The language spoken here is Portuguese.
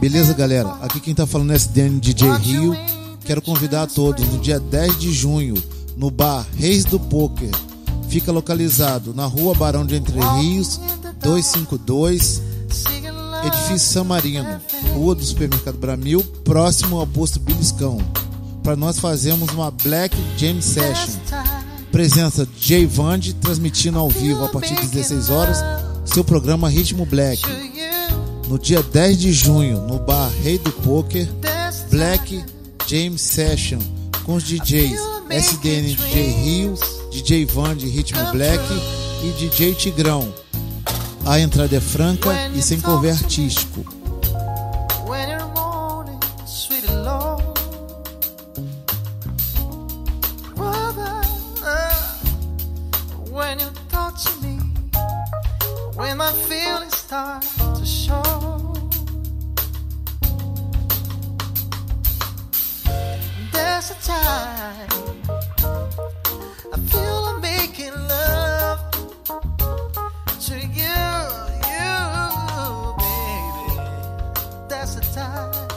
Beleza, galera? Aqui quem tá falando é SDN DJ Rio. Quero convidar a todos no dia 10 de junho no bar Reis do Poker. Fica localizado na rua Barão de Entre Rios, 252, Edifício São Marino, Rua do Supermercado Bramil, próximo ao posto Biliscão. Para nós fazermos uma Black Jam Session. Presença Jay Vande transmitindo ao vivo a partir das 16 horas seu programa Ritmo Black. No dia 10 de junho, no bar Rei do Poker, Black Jam Session com os DJs SDN DJ Rio, DJ Van de Ritmo Black e DJ Tigrão. A entrada é franca e sem cover artístico. when my feelings start to show. There's a time I feel I'm making love to you, you, baby. That's the time